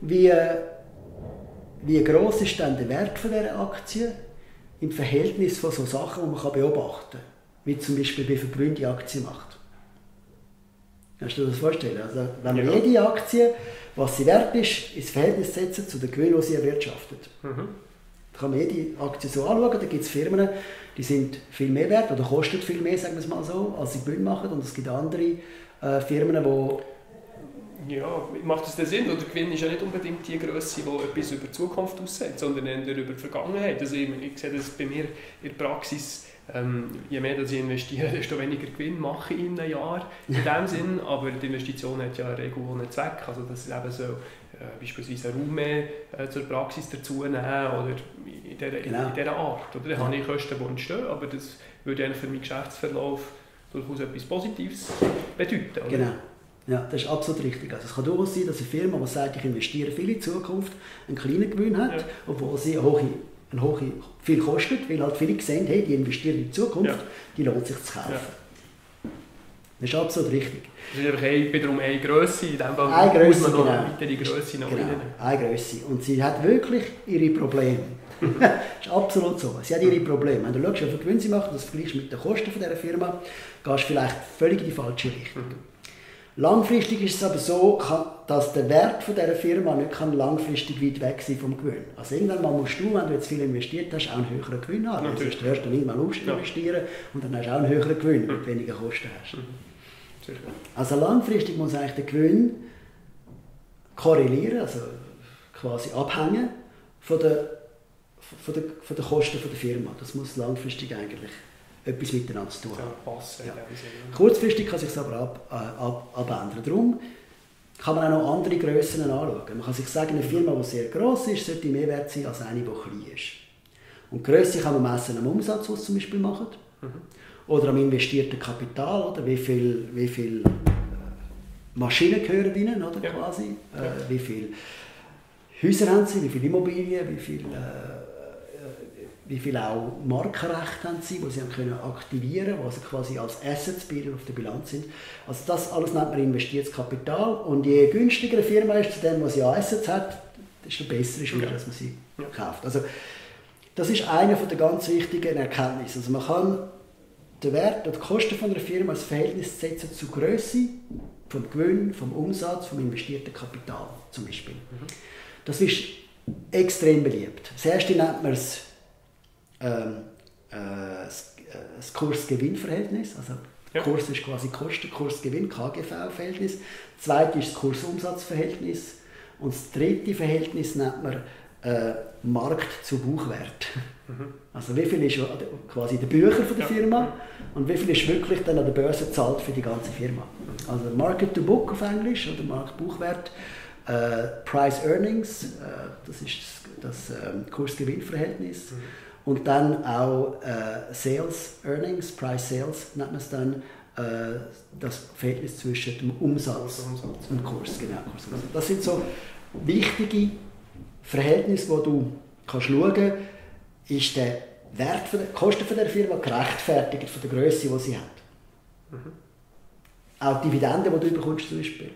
wie, wie groß ist dann der Wert von dieser Aktie im Verhältnis von so Sachen, die man beobachten kann. Wie zum Beispiel, wie viel Gewinn die Aktie macht. Kannst du dir das vorstellen? Also, wenn man ja. jede Aktie, was sie wert ist, ins Verhältnis setzen zu den Gewinn, die sie erwirtschaftet. Mhm. Da kann man jede Aktie so anschauen. Da gibt es Firmen, die sind viel mehr wert oder kosten viel mehr, sagen wir es mal so, als sie Gewinn machen. Und es gibt andere äh, Firmen, die ja, macht es den Sinn? Oder Gewinn ist ja nicht unbedingt die Größe, die etwas über die Zukunft aussagt, sondern eher über die Vergangenheit. Also ich, ich sehe das bei mir in der Praxis, ähm, je mehr dass ich investiere, desto weniger Gewinn mache ich in einem Jahr. In dem Sinn, aber die Investition hat ja eine Regel einen Zweck. Also dass es eben so äh, beispielsweise einen Raum mehr äh, zur Praxis dazu nehmen oder in dieser, genau. in dieser Art. Oder? Dann habe ich Kosten, die entstehen, aber das würde eigentlich für meinen Geschäftsverlauf durchaus etwas Positives bedeuten. Oder? Genau. Ja, das ist absolut richtig. Also es kann durchaus sein, dass eine Firma, die sagt, ich investiere viel in die Zukunft, einen kleinen Gewinn hat, ja. obwohl sie eine hohe, eine hohe, viel kostet, weil halt viele sehen, hey, die investieren in die Zukunft, ja. die lohnt sich zu kaufen. Ja. Das ist absolut richtig. Das ist einfach eine, wiederum eine Größe, in dem Fall eine Grösse, muss man noch genau. weitere Grösse noch genau. Eine Grösse. Und sie hat wirklich ihre Probleme. das ist absolut so. Sie hat ihre Probleme. Wenn du schaust, wie viel Gewinn sie macht, das vergleichst mit den Kosten dieser Firma, gehst du vielleicht völlig in die falsche Richtung. Mhm. Langfristig ist es aber so, dass der Wert von dieser Firma nicht kann langfristig weit weg sein vom Gewinn. Also irgendwann mal musst du, wenn du jetzt viel investiert hast, auch einen höheren Gewinn haben. Natürlich. Hörst du nicht mal auf investieren ja. und dann hast du auch einen höheren Gewinn, wenn du weniger Kosten hast. Mhm. Also langfristig muss eigentlich der Gewinn korrelieren, also quasi abhängen von den, von den, von den Kosten der Firma. Das muss langfristig eigentlich etwas miteinander zu tun haben. Ja. Kurzfristig kann sich aber ab, äh, ab, abändern. Darum kann man auch noch andere Grössen anschauen. Man kann sich sagen, eine Firma, die sehr gross ist, sollte mehr wert sein als eine, die klein ist. Und die Grösse kann man messen am Umsatz, was sie zum Beispiel machen. Mhm. Oder am investierten Kapital, oder wie viel, wie viel äh, Maschinen gehören ihnen, oder ja. quasi. Äh, wie viele Häuser haben sie, wie viele Immobilien, wie viele äh, wie viel auch Markenrecht haben sie, wo sie haben können aktivieren können, sie quasi als Assets bei auf der Bilanz sind. Also das alles nennt man investiertes Kapital und je günstiger eine Firma ist zu dem, was sie an Assets hat, desto besser ist wieder, dass man sie ja. kauft. Also das ist eine der ganz wichtigen Erkenntnisse. Also man kann den Wert oder die Kosten von einer Firma als Verhältnis setzen zur Größe, vom Gewinn, vom Umsatz, vom investierten Kapital zum Beispiel. Mhm. Das ist extrem beliebt. Das erste nennt man es ähm, äh, das, äh, das Kurs-Gewinn-Verhältnis. Also ja. Kurs ist quasi Kosten, Kurs-Gewinn, KGV-Verhältnis. Das zweite ist das Kurs-Umsatz-Verhältnis. Und das dritte Verhältnis nennt man äh, Markt zu Buchwert. Mhm. Also wie viel ist quasi der Bücher von der Firma und wie viel ist wirklich dann an der Börse gezahlt für die ganze Firma. Also Market to Book auf Englisch oder Markt-Buchwert, äh, Price Earnings, äh, das ist das, das ähm, Kurs-Gewinn-Verhältnis. Mhm und dann auch äh, Sales Earnings, Price Sales nennt man es dann, äh, das Verhältnis zwischen dem Umsatz, Umsatz. und Kurs. Genau, Kurs. Also das sind so wichtige Verhältnisse, wo du kannst schauen kannst, ist der Wert von der Kosten von der Firma gerechtfertigt von der Größe, die sie hat. Mhm. Auch Dividenden, die du bekommst zum Beispiel.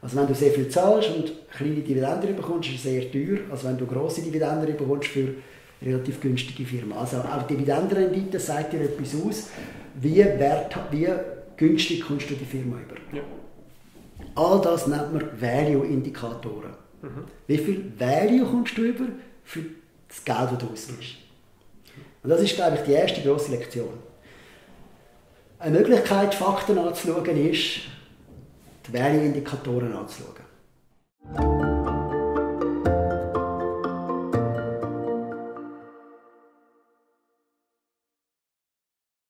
Also wenn du sehr viel zahlst und kleine Dividenden bekommst, ist es sehr teuer, als wenn du große Dividenden bekommst für relativ günstige Firma. Also auch Dividendenrendite sagt dir etwas aus, wie, wert, wie günstig kommst du die Firma über. Ja. All das nennt man Value-Indikatoren. Mhm. Wie viel Value kommst du über für das Geld, das du ausgibst. Und das ist, glaube ich, die erste grosse Lektion. Eine Möglichkeit, Fakten anzuschauen, ist, die Value-Indikatoren anzuschauen.